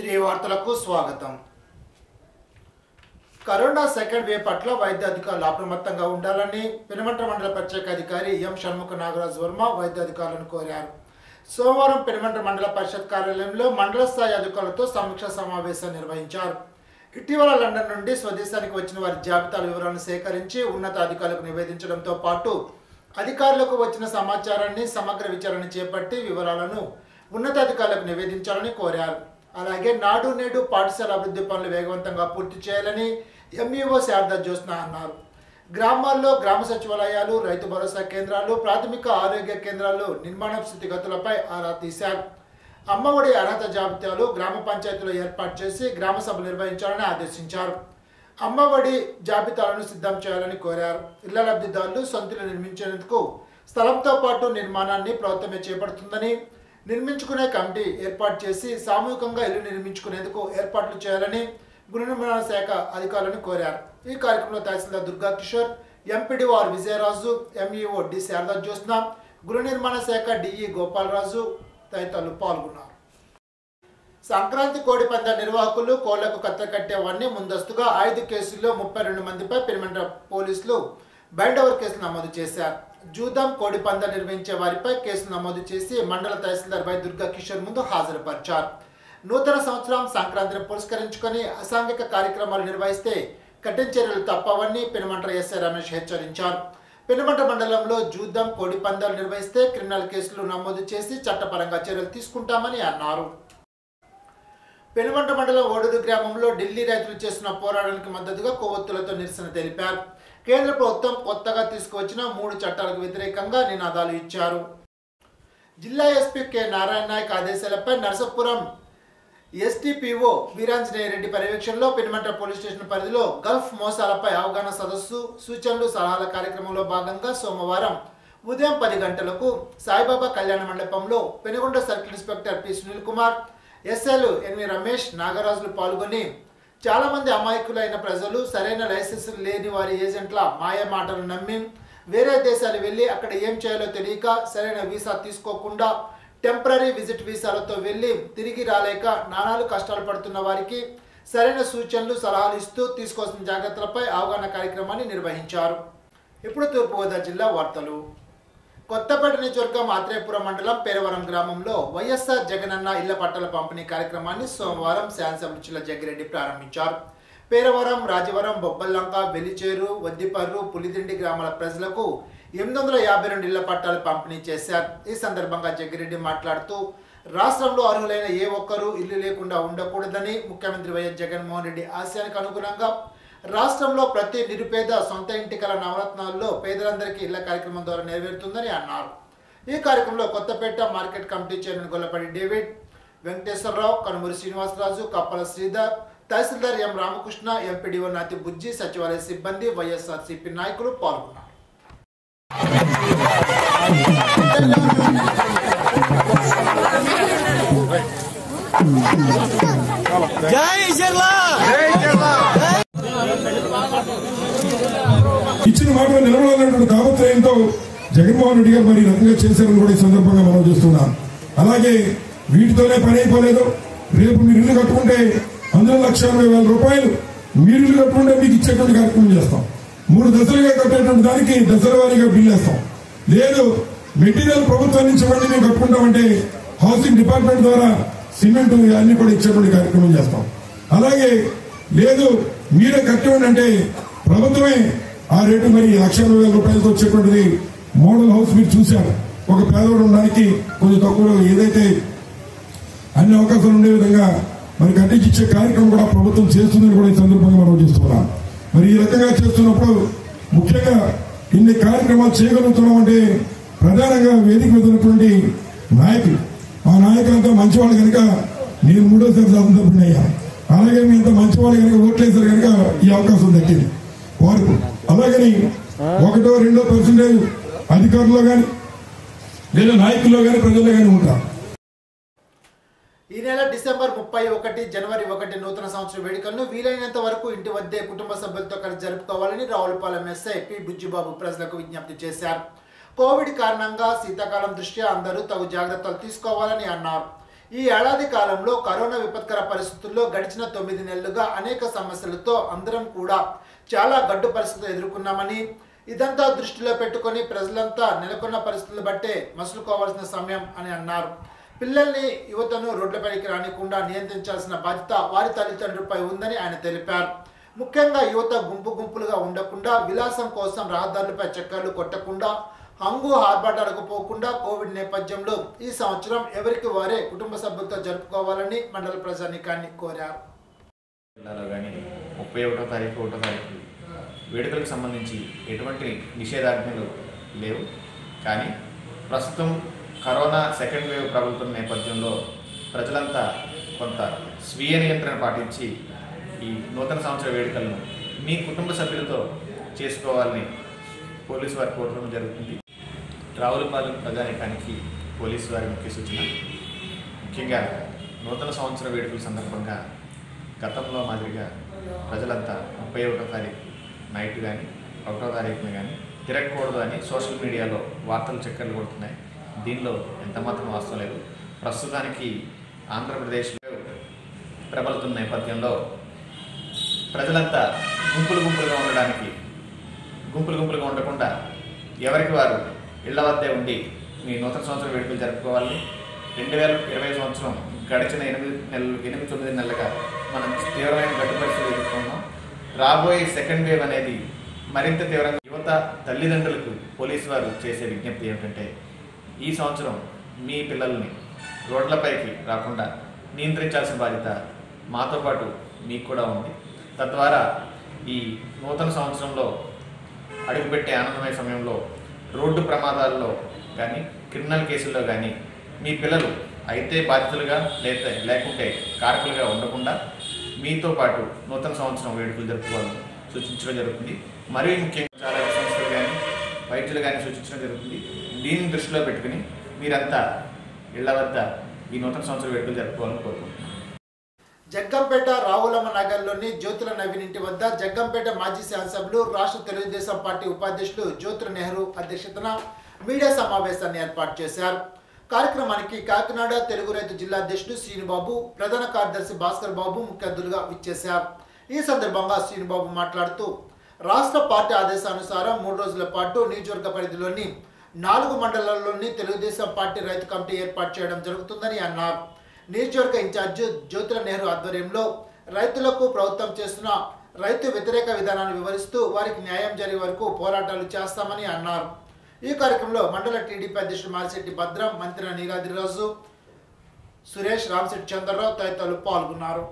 Three వార్తలకు స్వాగతం. Corona second wave పట్ల వైద్య అధికారులు అప్రమత్తంగా ఉండాలని పెనుమంట మండల ప్రత్యేక అధికారి ఎం షణ్ముఖ నాగరాజ్ వర్మ వైద్య అధికారులను కోరారు. సోమవారం పెనుమంట మండల పరిషత్ కార్యాలయంలో మండల స్థాయి అధికారులతో సమీక్ష సమావేశం నిర్వహించారు. ఇటీవల లండన్ నుండి స్వదేశానికి వచ్చిన వారి జాబితాల వివరాలను సేకరించి ఉన్నత అధికారులకు నివేదించడంతో పాటు అధికారులకు వచ్చిన సమాచారాన్ని సమగ్ర విచారణ చేపట్టి వివరాలను ఉన్నతాధికారులకు నివేదించాలని కోరారు. అలాగే నాడు నేడు పాఠశాల అభివృద్ధి పనులు వేగవంతంగా పూర్తి చేయాలని ఎంఈఓ శారదా జ్యోత్స్న అన్నారు. గ్రామాల్లో గ్రామ సచివాలయాలు రైతు భరోసా కేంద్రాలు ప్రాథమిక ఆరోగ్య కేంద్రాలు నిర్మాణ స్థితిగతులపై ఆరా తీశారు. అమ్మఒడి అర్హత జాబితాలు గ్రామ పంచాయతీలో ఏర్పాటు చేసి గ్రామ సభలు నిర్వహించాలని ఆదేశించారు. అమ్మఒడి జాబితాలను సిద్ధం చేయాలని కోరారు. ఇళ్ళ లబ్ధిదారులు సొంతలు నిర్మించేందుకు స్థలంతో పాటు నిర్మాణాన్ని ప్రభుత్వమే చేపడుతుందని నిర్మించుకునే కమిటీ ఏర్పాటు చేసి సామూహికంగా ఇల్లు నిర్మించుకునేందుకు ఏర్పాట్లు చేయాలని గృహ నిర్మాణ శాఖ అధికారులను కోరారు. ఈ కార్యక్రమంలో తహసీల్దార్ Durga Kishore MPD R Vijayaraju MEO D Sarada Jyotsna గృహ నిర్మాణ శాఖ డిఈ గోపాలరాజు తదితరులు పాల్గొన్నారు. సంక్రాంతి కోడి పందాల నిర్వాహకులు కోళ్ళకు కత్త కట్టేవారిని ముందస్తుగా ఐదు కేసుల్లో ముప్పై రెండు మందిపై పెరిమంట పోలీసులు బైండ్ కేసులు నమోదు చేశారు. జూదం కోడి నిర్వహించే వారిపై కేసు నమోదు చేసి మండల తహసీల్దార్ వై దుర్గా కిషోర్ ముందు హాజరుపరిచారు. నూతన సంవత్సరం సంక్రాంతిని పురస్కరించుకొని అసాంఘిక కార్యక్రమాలు నిర్వహిస్తే కఠిన చర్యలు తప్పవని పెనుమంట ఎస్ఐ రమేష్ హెచ్చరించారు. పెనుమంట మండలంలో జూదం కోడి పందాలు నిర్వహిస్తే క్రిమినల్ కేసులు నమోదు చేసి చట్టపరంగా చర్యలు తీసుకుంటామని అన్నారు. పెనుమంట మండలం ఓడూరు గ్రామంలో ఢిల్లీ రైతులు చేస్తున్న పోరాటానికి మద్దతుగా కొవ్వొత్తులతో నిరసన తెలిపారు. కేంద్ర ప్రభుత్వం కొత్తగా తీసుకువచ్చిన మూడు చట్టాలకు వ్యతిరేకంగా నినాదాలు ఇచ్చారు. జిల్లా ఎస్పీ కె నారాయణ నాయక్ ఆదేశాలపై నరసాపురం ఎస్టీపీఓ వీరాంజనేయ రెడ్డి పర్యవేక్షణలో పెనుమంట పోలీస్ స్టేషన్ పరిధిలో గల్ఫ్ మోసాలపై అవగాహన సదస్సు సూచనలు సలహాల కార్యక్రమంలో భాగంగా సోమవారం ఉదయం పది గంటలకు సాయిబాబా కళ్యాణ మండపంలో Penugonda circle inspector P Sunil Kumar SL NV Ramesh Nagarajulu పాల్గొని చాలా మంది అమాయకులైన ప్రజలు సరైన లైసెన్స్ లేని వారి ఏజెంట్ల మాయ మాటలు నమ్మి వేరే దేశాలు వెళ్ళి అక్కడ ఏం చేయాలో తెలియక సరైన వీసా తీసుకోకుండా టెంపరీ విజిట్ వీసాలతో వెళ్ళి తిరిగి రాలేక నానాలు కష్టాలు పడుతున్న వారికి సరైన సూచనలు సలహాలు ఇస్తూ తీసుకోవాల్సిన జాగ్రత్తలపై అవగాహన కార్యక్రమాన్ని నిర్వహించారు. ఇప్పుడు తూర్పుగోదావరి జిల్లా వార్తలు. కొత్తపేట నియోజకవర్గం ఆత్రేయపురం మండలం పేరవరం గ్రామంలో వైఎస్ఆర్ జగనన్న ఇళ్ళ పట్టాల పంపిణీ కార్యక్రమాన్ని సోమవారం శాసనసభ్యుల జగ్గిరెడ్డి ప్రారంభించారు. పేరవరం రాజవరం బొబ్బల్లంక వెలిచేరు వద్దిపర్రు పులిదిండి గ్రామాల ప్రజలకు ఎనిమిది వందల యాభై రెండు ఇళ్ళ పట్టాలు పంపిణీ చేశారు. ఈ సందర్భంగా జగ్గిరెడ్డి మాట్లాడుతూ రాష్ట్రంలో అర్హులైన ఏ ఒక్కరూ ఇల్లు లేకుండా ఉండకూడదని ముఖ్యమంత్రి వైఎస్ జగన్మోహన్ రెడ్డి ఆశయానికి అనుగుణంగా రాష్ట్రంలో ప్రతి నిరుపేద సొంత ఇంటి కల నవరత్నాల్లో పేదలందరికీ ఇళ్ళ కార్యక్రమం ద్వారా నెరవేరుతుందని అన్నారు. ఈ కార్యక్రమంలో Kothapeta market committee chairman Gollapalli David Venkateswararao Kanumuri Srinivasaraju Kappala Sridhar తహసీల్దార్ ఎం రామకృష్ణ ఎంపీడీఓ నాతి బుజ్జి సచివాలయ సిబ్బంది వైఎస్ఆర్సీపీ నాయకులు పాల్గొన్నారు. ఇచ్చిన మాటలు నిలబడాలన్నటువంటి తాపత్రయంతో జగన్మోహన్ రెడ్డి గారు మరి రకంగా చేశారని కూడా ఈ సందర్భంగా మనం చూస్తున్నాం. అలాగే వీటితోనే పని అయిపోలేదు. రేపు మీరు ఇల్లు కట్టుకుంటే అందులో లక్ష అరవై వేల రూపాయలు మీరు ఇల్లు కట్టుకుంటే మీకు ఇచ్చేటువంటి కార్యక్రమం చేస్తాం. మూడు దశలుగా కట్టేటువంటి దానికి దశల వారీగా బిల్లు వేస్తాం. లేదు మెటీరియల్ ప్రభుత్వం నుంచి మళ్ళీ మేము కట్టుకుంటామంటే హౌసింగ్ డిపార్ట్మెంట్ ద్వారా సిమెంట్ అన్ని కూడా ఇచ్చేటువంటి కార్యక్రమం చేస్తాం. అలాగే లేదు మీరే కట్టివ్వండి అంటే ప్రభుత్వమే ఆ రేటు మరి లక్ష ఇరవై వేల రూపాయలతో వచ్చేటువంటిది మోడల్ హౌస్ మీరు చూశారు. ఒక పేదవాడు ఉండడానికి కొంచెం తక్కువ ఏదైతే అన్ని అవకాశాలు ఉండే విధంగా మరి కట్టించే ఇచ్చే కార్యక్రమం కూడా ప్రభుత్వం చేస్తుందని కూడా ఈ సందర్భంగా మనం చేస్తున్నాం మరి ఈ రకంగా చేస్తున్నప్పుడు ముఖ్యంగా ఇన్ని కార్యక్రమాలు చేయగలుగుతున్నాం అంటే ప్రధానంగా వేదిక మీద ఉన్నటువంటి నాయకులు. ఆ నాయకులంతా మంచివాళ్ళు కనుక నేను మూడోసారి శాసనసభ్యుని అయ్యా. అలాగే మీ ఇంత మంచివాళ్ళు కనుక ఓట్లేసారు కనుక ఈ అవకాశం దక్కింది. వారు అలాగని ఒకటో రెండో పర్సెంటేజ్ అధికారుల్లో కానీ లేదా నాయకుల్లో కానీ ప్రజల్లో కానీ ఉంటారు. ఈ నెల డిసెంబర్ ముప్పై ఒకటి జనవరి ఒకటి నూతన సంవత్సర వేడుకలను వీలైనంత వరకు ఇంటి వద్దే కుటుంబ సభ్యులతో కలిసి జరుపుకోవాలని రావులపాలెం ఎస్ఐ పి బుజ్జిబాబు ప్రజలకు విజ్ఞప్తి చేశారు. కోవిడ్ కారణంగా శీతాకాలం దృష్ట్యా అందరూ తగు జాగ్రత్తలు తీసుకోవాలని అన్నారు. ఈ ఏడాది కాలంలో కరోనా విపత్కర పరిస్థితుల్లో గడిచిన తొమ్మిది నెలలుగా అనేక సమస్యలతో అందరం కూడా చాలా గడ్డు పరిస్థితి ఎదుర్కొన్నామని ఇదంతా దృష్టిలో పెట్టుకొని ప్రజలంతా నెలకొన్న పరిస్థితులు బట్టే మసులుకోవాల్సిన సమయం అని అన్నారు. పిల్లల్ని యువతను రోడ్లపైకి రానికుండా నియంత్రించాల్సిన బాధ్యత వారి తల్లిదండ్రులపై ఉందని ఆయన తెలిపారు. ముఖ్యంగా యువత గుంపు గుంపులుగా ఉండకుండా విలాసం కోసం రహదారులపై చక్కర్లు కొట్టకుండా హంగు ఆర్భాటాలకు పోకుండా కోవిడ్ నేపథ్యంలో ఈ సంవత్సరం ఎవరికి వారే కుటుంబ సభ్యులతో జరుపుకోవాలని మండల ప్రజానికాన్ని కోరారు. ముప్పై ఒకటో తారీఖు ఒకటో తారీఖు వేడుకలకు సంబంధించి ఎటువంటి నిషేధాజ్ఞలు లేవు. కానీ ప్రస్తుతం కరోనా సెకండ్ వేవ్ ప్రభుత్వం నేపథ్యంలో ప్రజలంతా కొంత స్వీయ నియంత్రణ పాటించి ఈ నూతన సంవత్సర వేడుకలను మీ కుటుంబ సభ్యులతో చేసుకోవాలని పోలీసు వారి కోరడం జరుగుతుంది. రావులపాలెం ప్రజానికానికి పోలీసు వారి ముఖ్య సూచన ముఖ్యంగా నూతన సంవత్సర వేడుకల సందర్భంగా గతంలో మాదిరిగా ప్రజలంతా ముప్పై ఒకటో తారీఖు నైట్ కానీ ఒకటో తారీఖున కానీ తిరగకూడదు అని సోషల్ మీడియాలో వార్తలు చక్కర్లు కొడుతున్నాయి. దీనిలో ఎంతమాత్రం వాస్తవం లేదు. ప్రస్తుతానికి ఆంధ్రప్రదేశ్లో ప్రబలుతున్న నేపథ్యంలో ప్రజలంతా గుంపులు గుంపులుగా ఉండడానికి గుంపులు గుంపులుగా ఉండకుండా ఎవరికి వారు ఇళ్ళ వద్దే ఉండి మీ నూతన సంవత్సరం వేడుకలు జరుపుకోవాలని రెండు వేల ఇరవై సంవత్సరం గడిచిన ఎనిమిది నెలలు ఎనిమిది తొమ్మిది నెలలుగా మనం తీవ్రమైన గడ్డు పరిస్థితులు ఎదుర్కొన్నాం. రాబోయే సెకండ్ వేవ్ అనేది మరింత తీవ్రంగా యువత తల్లిదండ్రులకు పోలీసు వారు చేసే విజ్ఞప్తి ఏమిటంటే ఈ సంవత్సరం మీ పిల్లల్ని రోడ్లపైకి రాకుండా నియంత్రించాల్సిన బాధ్యత మాతో పాటు మీకు కూడా ఉంది. తద్వారా ఈ నూతన సంవత్సరంలో అడుగుపెట్టే ఆనందమయ సమయంలో రోడ్డు ప్రమాదాల్లో కానీ క్రిమినల్ కేసుల్లో కానీ మీ పిల్లలు అయితే బాధితులుగా లేతే లేకుంటే కారకులుగా ఉండకుండా మీతో పాటు నూతన సంవత్సరం వేడుకలు జరుపుకోవాలని సూచించడం జరుగుతుంది. మరీ ముఖ్యంగా చాలా సంస్థలు కానీ వైద్యులు కానీ సూచించడం జరుగుతుంది. దీన్ని దృష్టిలో పెట్టుకుని మీరంతా ఇళ్ళ వద్ద ఈ నూతన సంవత్సరం వేడుకలు జరుపుకోవాలని కోరుకుంటున్నాను జగ్గంపేట రావులమ్మ నగర్లోని జ్యోతుల నవీనింటి వద్ద జగ్గంపేట మాజీ శాసనసభ్యులు రాష్ట్ర తెలుగుదేశం పార్టీ ఉపాధ్యక్షులు జ్యోతుల నెహ్రూ అధ్యక్షతన మీడియా సమావేశాన్ని ఏర్పాటు చేశారు. కార్యక్రమానికి కాకినాడ తెలుగు రైతు జిల్లా అధ్యక్షుడు శ్రీనుబాబు ప్రధాన కార్యదర్శి భాస్కర్ బాబు ముఖ్య అతిథులుగా విచ్చేశారు. ఈ సందర్భంగా శ్రీనుబాబు మాట్లాడుతూ రాష్ట్ర పార్టీ ఆదేశానుసారం మూడు రోజుల పాటు నియోజకవర్గ పరిధిలోని నాలుగు మండలాల్లోని తెలుగుదేశం పార్టీ రైతు కమిటీ ఏర్పాటు చేయడం జరుగుతుందని అన్నారు. నియోజకవర్గ ఇన్ఛార్జ్ జ్యోతుల నెహ్రూ ఆధ్వర్యంలో రైతులకు ప్రభుత్వం చేస్తున్న రైతు వ్యతిరేక విధానాన్ని వివరిస్తూ వారికి న్యాయం జరిగే వరకు పోరాటాలు చేస్తామని అన్నారు. ఈ కార్యక్రమంలో మండల టీడీపీ అధ్యక్షుడు మారిశెట్టి భద్రం మంత్రి నీలాద్రిరాజు సురేష్ రామశెట్టి చంద్రరావు తదితరులు పాల్గొన్నారు.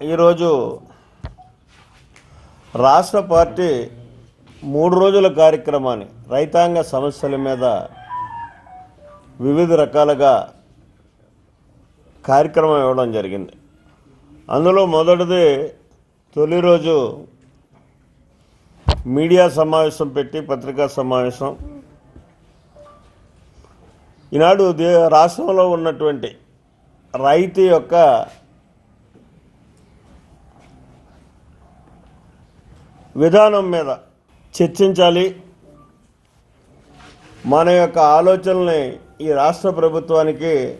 ఈరోజు రాష్ట్ర పార్టీ మూడు రోజుల కార్యక్రమాన్ని రైతాంగ సమస్యల మీద వివిధ రకాలుగా కార్యక్రమం ఇవ్వడం జరిగింది. అందులో మొదటిది తొలి రోజు మీడియా సమావేశం పెట్టి పత్రికా సమావేశం. ఈనాడు దే రాష్ట్రంలో ఉన్నటువంటి రైతు యొక్క విధానం మీద చర్చించాలి. మన యొక్క ఆలోచనల్ని ఈ రాష్ట్ర ప్రభుత్వానికి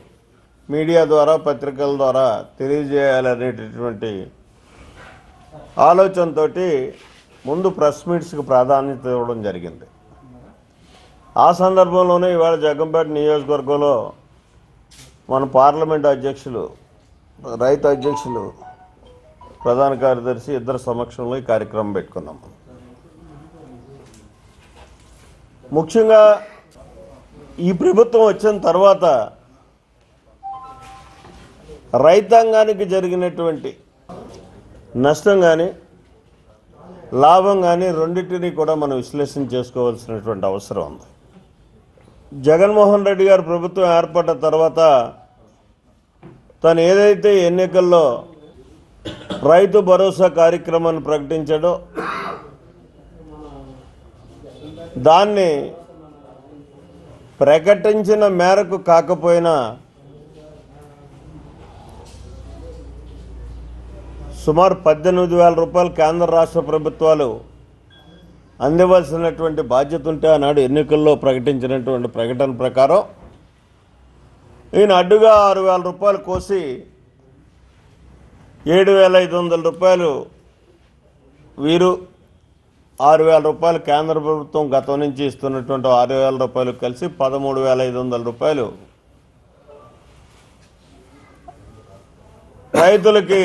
మీడియా ద్వారా పత్రికల ద్వారా తెలియజేయాలనేటటువంటి ఆలోచనతోటి ముందు ప్రెస్ మీట్స్కి ప్రాధాన్యత ఇవ్వడం జరిగింది. ఆ సందర్భంలోనే ఇవాళ జగ్గంపేట నియోజకవర్గంలో మన పార్లమెంట్ అధ్యక్షులు రైతు అధ్యక్షులు ప్రధాన కార్యదర్శి ఇద్దరు సమక్షంలో ఈ కార్యక్రమం పెట్టుకున్నాం. ముఖ్యంగా ఈ ప్రభుత్వం వచ్చిన తర్వాత రైతాంగానికి జరిగినటువంటి నష్టం కానీ లాభం కానీ రెండింటినీ కూడా మనం విశ్లేషణ చేసుకోవాల్సినటువంటి అవసరం ఉంది. జగన్మోహన్ రెడ్డి గారు ప్రభుత్వం ఏర్పడ్డ తర్వాత తను ఏదైతే ఎన్నికల్లో రైతు భరోసా కార్యక్రమాన్ని ప్రకటించాడో దాన్ని ప్రకటించిన మేరకు కాకపోయినా సుమారు పద్దెనిమిది వేల రూపాయలు కేంద్ర రాష్ట్ర ప్రభుత్వాలు అందివలసినటువంటి బాధ్యత ఉంటే ఆనాడు ఎన్నికల్లో ప్రకటించినటువంటి ప్రకటన ప్రకారం ఈయన అడ్డుగా ఆరు వేల రూపాయలు కోసి ఏడు వేల ఐదు వందల రూపాయలు వీరు ఆరు వేల రూపాయలు కేంద్ర ప్రభుత్వం గతం నుంచి ఇస్తున్నటువంటి ఆరు వేల రూపాయలు కలిసి పదమూడు వేల ఐదు వందల రూపాయలు రైతులకి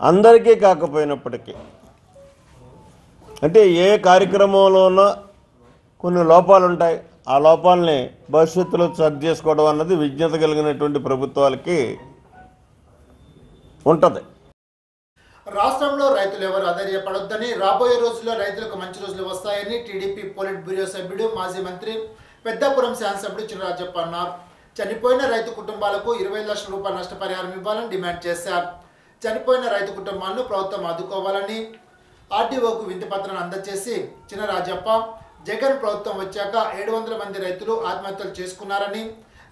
అందరికీ కాకపోయినప్పటికీ. అంటే ఏ కార్యక్రమంలోనో కొన్ని లోపాలు ఉంటాయి ఆ లోపాలని భవిష్యత్తులో సరి చేసుకోవడం అన్నది విజ్ఞత కలిగినటువంటి ప్రభుత్వాలకి ఉంటుంది. రాష్ట్రంలో రైతులు ఎవరు అధైర్యపడొద్దని రాబోయే రోజుల్లో రైతులకు మంచి రోజులు వస్తాయని టీడీపీ పోలిట్ బ్యూరో సభ్యుడు మాజీ మంత్రి పెద్దాపురం శాసనసభ్యుడు చినరాజప్ప అన్నారు. చనిపోయిన రైతు కుటుంబాలకు ఇరవై లక్షల రూపాయల నష్టపరిహారం ఇవ్వాలని డిమాండ్ చేశారు. చనిపోయిన రైతు కుటుంబాలను ప్రభుత్వం ఆదుకోవాలని ఆర్డీఓకు వింత పత్రాన్ని అందజేసి చినరాజప్ప జగన్ ప్రభుత్వం వచ్చాక ఏడు వందల మంది రైతులు ఆత్మహత్యలు చేసుకున్నారని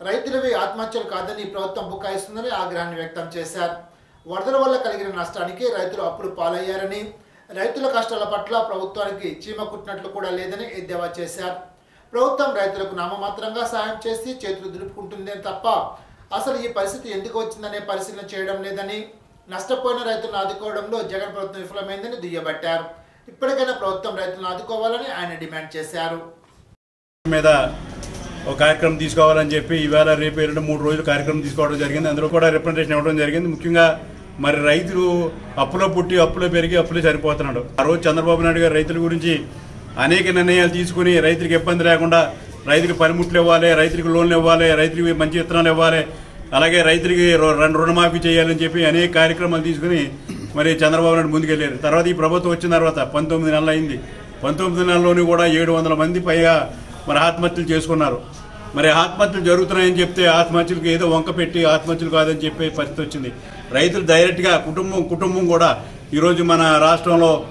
రైతులవి ఆత్మహత్యలు కాదని ప్రభుత్వం బుకాయిస్తుందని ఆగ్రహాన్ని వ్యక్తం చేశారు. వరదల వల్ల కలిగిన నష్టానికి రైతులు అప్పుడు పాలయ్యారని రైతుల కష్టాల పట్ల ప్రభుత్వానికి చీమ కుట్టినట్లు కూడా లేదని ఎద్దేవా చేశారు. ప్రభుత్వం రైతులకు నామమాత్రంగా సాయం చేసి చేతులు దులుపుకుంటుందే తప్ప అసలు ఈ పరిస్థితి ఎందుకు వచ్చిందనే పరిశీలన చేయడం లేదని నష్టపోయిన రైతులను ఆదుకోవడంలో జగన్ ప్రభుత్వం విఫలమైందని దుయ్యబట్టారు. ఇప్పటికైనా ప్రభుత్వం రైతులను ఆదుకోవాలని ఆయన డిమాండ్ చేశారు. మీద ఒక కార్యక్రమం తీసుకోవాలని చెప్పి ఇవాళ రేపు రెండు మూడు రోజులు కార్యక్రమం తీసుకోవడం జరిగింది. అందులో కూడా రిప్రజెంటేషన్ ఇవ్వడం జరిగింది. ముఖ్యంగా మరి రైతులు అప్పులో పుట్టి అప్పులో పెరిగి అప్పులో సరిపోతున్నాడు ఆ రోజు చంద్రబాబు నాయుడు గారు రైతుల గురించి అనేక నిర్ణయాలు తీసుకుని రైతులకు ఇబ్బంది లేకుండా రైతులకు పనిముట్లు ఇవ్వాలి రైతులకు లోన్లు ఇవ్వాలి రైతులకు మంచి విత్తనాలు ఇవ్వాలి అలాగే రైతులకి రు- రుణమాఫీ చేయాలని చెప్పి అనేక కార్యక్రమాలు తీసుకుని మరి చంద్రబాబు నాయుడు ముందుకెళ్ళారు తర్వాత ఈ ప్రభుత్వం వచ్చిన తర్వాత పంతొమ్మిది నెలలు అయింది. పంతొమ్మిది నెలల్లోని కూడా ఏడు వందల మంది పైగా మరి ఆత్మహత్యలు చేసుకున్నారు. మరి ఆత్మహత్యలు జరుగుతున్నాయని చెప్తే ఆత్మహత్యలకు ఏదో వంక పెట్టి ఆత్మహత్యలు కాదని చెప్పే పరిస్థితి వచ్చింది. రైతులు డైరెక్ట్గా కుటుంబం కుటుంబం కూడా ఈరోజు మన రాష్ట్రంలో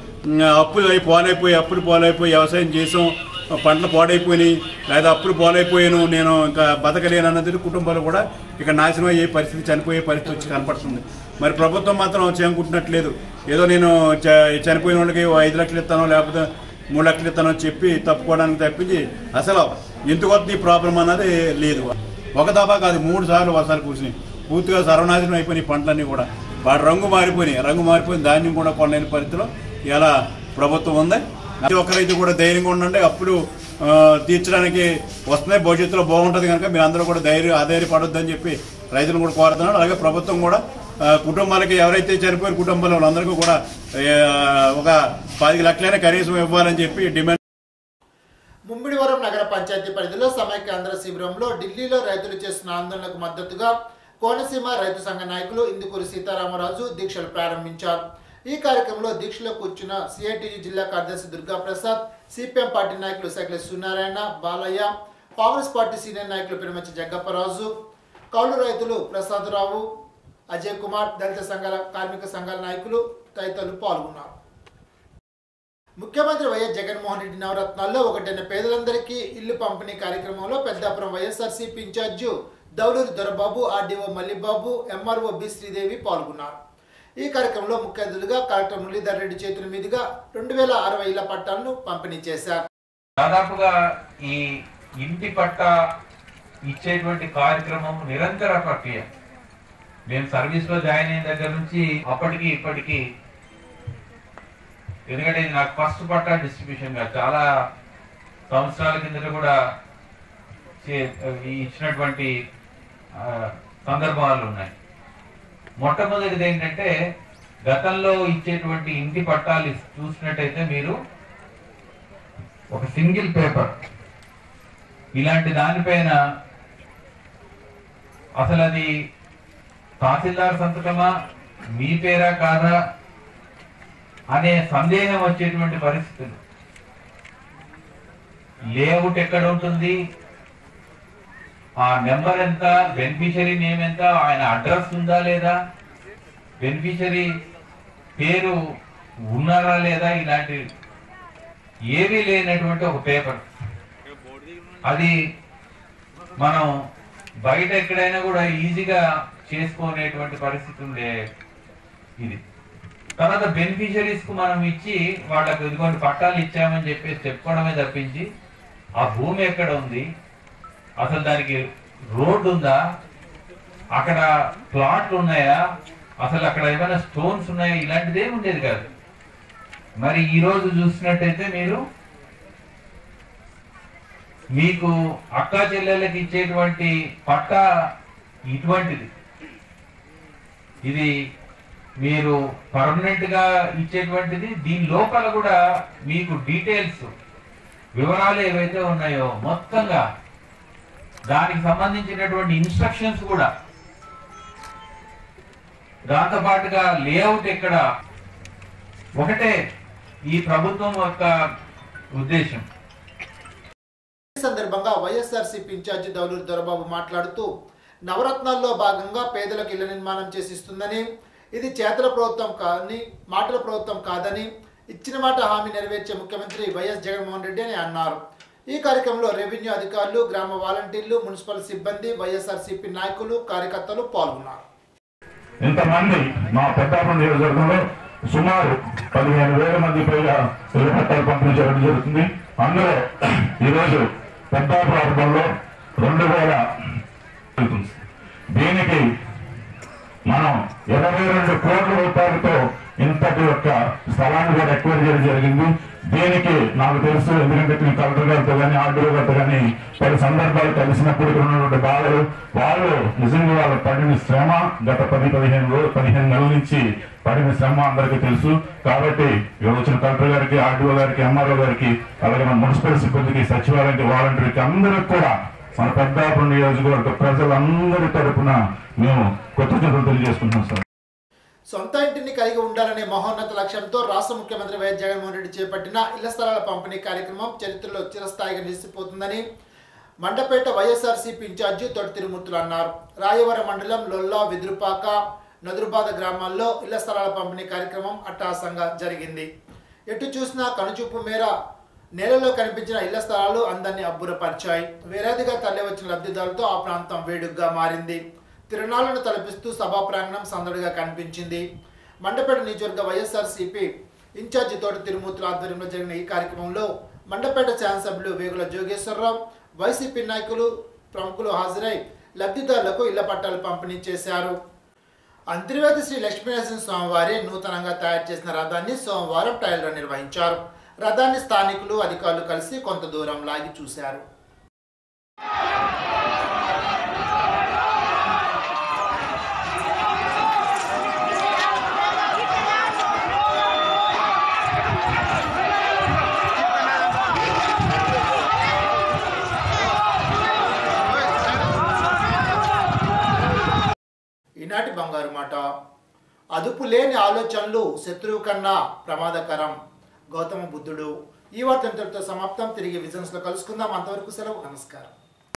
అప్పులు అయి పోలైపోయి అప్పులు పాలైపోయి వ్యవసాయం చేసాం. పంటలు పాడైపోయినాయి లేదా అప్పులు పాలైపోయాను నేను ఇంకా బతకలేను అన్నది కుటుంబాలు కూడా ఇక నాశనం అయ్యే పరిస్థితి చనిపోయే పరిస్థితి వచ్చి కనపడుతుంది. మరి ప్రభుత్వం మాత్రం చేకూట్టినట్లేదు ఏదో నేను చ- చనిపోయిన వాళ్ళకి ఓ ఐదు లక్షలు ఇస్తానో లేకపోతే మూడు లక్షలు ఇస్తానో చెప్పి తప్పుకోవడానికి తప్పించి అసలు ఎందుకు వస్తుంది ఈ ప్రాబ్లం అన్నది లేదు. ఒక దాబా కాదు మూడు సార్లు వర్షాలు కూర్చున్నాయి పూర్తిగా సర్వనాశనం అయిపోయినాయి పంటలన్నీ కూడా. వాటి రంగు మారిపోయినాయి. రంగు మారిపోయిన ధాన్యం కూడా కొనలేని పరిస్థితిలో ఇలా ప్రభుత్వం ఉంది. ప్రతి ఒక్కరైతే కూడా ధైర్యంగా ఉండండి. అప్పుడు తీర్చడానికి వస్తున్నాయి. భవిష్యత్తులో బాగుంటుంది కనుక మీరు అందరూ కూడా ధైర్యం ఆధైర్యపడొద్దని చెప్పి రైతులు కూడా కోరుతున్నాడు అలాగే ప్రభుత్వం కూడా కుటుంబాలకి ఎవరైతే చనిపోయిన కుటుంబంలో వాళ్ళందరికీ కూడా ఒక పది లక్షలైనా కనీసం ఇవ్వాలని చెప్పి డిమాండ్ ముమ్మిడివరం నగర పంచాయతీ పరిధిలో సమైక్యాంధ్ర శిబిరంలో ఢిల్లీలో రైతులు చేస్తున్న ఆందోళనకు మద్దతుగా కోనసీమ రైతు సంఘ నాయకులు ఇందుకూరి సీతారామరాజు దీక్షలు ప్రారంభించారు. ఈ కార్యక్రమంలో దీక్షలో కూర్చున్న సిఐటియు జిల్లా కార్యదర్శి దుర్గా ప్రసాద్ సిపిఎం పార్టీ నాయకులు సకల సునారాయణ బాలయ్య కాంగ్రెస్ పార్టీ సీనియర్ నాయకులు పెరుమచ్చి జగ్గప్పరాజు కౌలు రైతులు ప్రసాదరావు అజయ్ కుమార్ దళిత సంఘాల కార్మిక సంఘాల నాయకులు తదితరులు పాల్గొన్నారు. ముఖ్యమంత్రి వైఎస్ జగన్మోహన్ రెడ్డి నవరత్నాల్లో ఒకటైన పేదలందరికీ ఇల్లు పంపిణీ కార్యక్రమంలో Peddapuram YSRCP incharge Dowluri Dorababu RDO Mallibabu MRO B Sridevi పాల్గొన్నారు. ఈ కార్యక్రమంలో ముఖ్య అతిథులుగా కలెక్టర్ మురళీధర్ రెడ్డి చేతుల మీదుగా రెండు వేల అరవై ఇళ్ళ పట్టాలను పంపిణీ చేశారు. దాదాపుగా ఈ ఇంటి పట్ట ఇచ్చేటువంటి కార్యక్రమం నిరంతర ప్రక్రియ. మేము సర్వీస్లో జాయిన్ అయిన దగ్గర నుంచి అప్పటికి ఇప్పటికి ఎందుకంటే నాకు ఫస్ట్ పట్టా డిస్ట్రిబ్యూషన్గా చాలా సంవత్సరాల కిందట కూడా చే- ఇచ్చినటువంటి సందర్భాలు ఉన్నాయి. మొట్టమొదటిది ఏంటంటే గతంలో ఇచ్చేటువంటి ఇంటి పట్టాలు చూసినట్టయితే మీరు ఒక సింగిల్ పేపర్ ఇలాంటి దానిపైన అసలు అది తహసీల్దార్ సంతకమా మీ పేరా కాదా అనే సందేహం వచ్చేటువంటి పరిస్థితులు. లేఅవుట్ ఎక్కడ ఉంటుంది? ఆ నెంబర్ ఎంత? బెనిఫిషరీ నేమ్ ఎంత? ఆయన అడ్రస్ ఉందా లేదా? బెనిఫిషరీ పేరు ఉన్నారా లేదా? ఇలాంటి ఏమీ లేనటువంటి ఒక పేపర్. అది మనం బయట ఎక్కడైనా కూడా ఈజీగా చేసుకునేటువంటి పరిస్థితి ఉండే ఇది. తర్వాత బెనిఫిషరీస్కు మనం ఇచ్చి వాళ్ళకు ఇదిగోండి పట్టాలు ఇచ్చామని చెప్పేసి చెప్పుకోవడమే తప్పించి ఆ భూమి ఎక్కడ ఉంది? అసలు దానికి రోడ్డు ఉందా? అక్కడ ప్లాట్లు ఉన్నాయా? అసలు అక్కడ ఏమైనా స్టోన్స్ ఉన్నాయా? ఇలాంటిదే ఉండేది కాదు. మరి ఈరోజు చూసినట్టయితే మీరు మీకు అక్కా చెల్లెళ్ళకి ఇచ్చేటువంటి పట్టా ఇటువంటిది. ఇది మీరు పర్మనెంట్గా ఇచ్చేటువంటిది దీని లోపల కూడా మీకు డీటెయిల్స్ వివరాలు ఏవైతే ఉన్నాయో మొత్తంగా దానికి సంబంధించినటువంటి ఇన్స్ట్రక్షన్స్ కూడా. దాంతో పాటుగా లేఅవుట్ ఇక్కడ ఒకటే ఈ ప్రభుత్వం యొక్క ఉద్దేశం. ఈ సందర్భంగా వైఎస్ఆర్సీపీ ఇన్ఛార్జి దౌలూరు దొరబాబు మాట్లాడుతూ నవరత్నాల్లో భాగంగా పేదలకు ఇళ్ళ నిర్మాణం చేసి ఇస్తుందని ఇది చేతల ప్రభుత్వం కాదని మాటల ప్రభుత్వం కాదని ఇచ్చిన మాట హామీ నెరవేర్చే ముఖ్యమంత్రి వైఎస్ జగన్మోహన్ రెడ్డి అని అన్నారు. ఈ కార్యక్రమంలో రెవెన్యూ అధికారులు గ్రామ వాలంటీర్లు మున్సిపల్ సిబ్బంది వైఎస్ఆర్సీపీ నాయకులు కార్యకర్తలు పాల్గొన్నారు. ఇంతమంది మా పెద్దాపురం నియోజకవర్గంలో సుమారు పదిహేను వేల మంది పైగా ఇళ్ళ పట్టాలు పంపిణీ చేయడం జరుగుతుంది. అందులో ఈరోజు పెద్దాపురంలో రెండు వేల దీనికి మనం ఇరవై రెండు కోట్ల రూపాయలతో ఇంతటి యొక్క స్థలాన్ని కూడా ఎక్వైర్ చేయడం జరిగింది. దీనికి? నాకు తెలుసు ఎందుకంటే నేను కలెక్టర్ గారితో కానీ ఆర్డీఓ గారితో కానీ పలు సందర్భాలు కలిసినప్పుడు ఉన్నటువంటి బాధలు వాళ్ళు నిజంగా వాళ్ళు పడిన శ్రమ గత పది పదిహేను రోజులు పదిహేను నెలల నుంచి పడిన శ్రమ అందరికీ తెలుసు. కాబట్టి ఇక్కడ వచ్చిన కలెక్టర్ గారికి ఆర్డీఓ గారికి ఎంఆర్ఓ గారికి అలాగే మన మున్సిపల్ సిబ్బందికి సచివాలయానికి వాలంటీర్కి అందరికి కూడా మన పెద్దాపురం నియోజకవర్గ ప్రజలందరి తరపున మేము కృతజ్ఞతలు తెలియజేసుకుంటున్నాం సార్. సొంత ఇంటిని కలిగి ఉండాలనే మహోన్నత లక్ష్యంతో రాష్ట్ర ముఖ్యమంత్రి వైఎస్ జగన్మోహన్ రెడ్డి చేపట్టిన ఇళ్ళ స్థలాల పంపిణీ కార్యక్రమం చరిత్రలో చిరస్థాయిగా నిలిచిపోతుందని మండపేట వైఎస్ఆర్సీపీ ఇన్ఛార్జి తొడి తిరుమూర్తులు అన్నారు. రాయవరం మండలం లొల్లా వెదురుపాక నదురుబాద గ్రామాల్లో ఇళ్ళ స్థలాల పంపిణీ కార్యక్రమం అట్టహాసంగా జరిగింది. ఎటు చూసినా కనుచూపు మేర నేలలో కనిపించిన ఇళ్ళ స్థలాలు అందరినీ అబ్బురపరిచాయి. వేలాదిగా తరలివచ్చిన లబ్ధిదారులతో ఆ ప్రాంతం వేడుగ్గా మారింది. తిరణాలను తలపిస్తూ సభా ప్రాంగణం సందడిగా కనిపించింది. మండపేట నియోజకవర్గ వైఎస్ఆర్సీపీ ఇన్ఛార్జి తోట తిరుమూర్తుల ఆధ్వర్యంలో జరిగిన ఈ కార్యక్రమంలో మండపేట శాసనసభ్యులు వేగుల జోగేశ్వరరావు వైసీపీ నాయకులు ప్రముఖులు హాజరై లబ్ధిదారులకు ఇళ్ళ పట్టాలు పంపిణీ చేశారు. అంతర్వేది శ్రీ లక్ష్మీనరసింహ స్వామివారి నూతనంగా తయారు చేసిన రథాన్ని సోమవారం ట్రయల్లో నిర్వహించారు. రథాన్ని స్థానికులు అధికారులు కలిసి కొంత దూరం లాగి చూశారు. ఈనాటి అదుపు లేని ఆలోచనలు శత్రువు కన్నా ప్రమాదకరం. గౌతమ బుద్ధుడు ఈ వార్త సమాప్తం. తిరిగి విజన్స్లో కలుసుకుందాం. అంతవరకు సెలవు. నమస్కారం.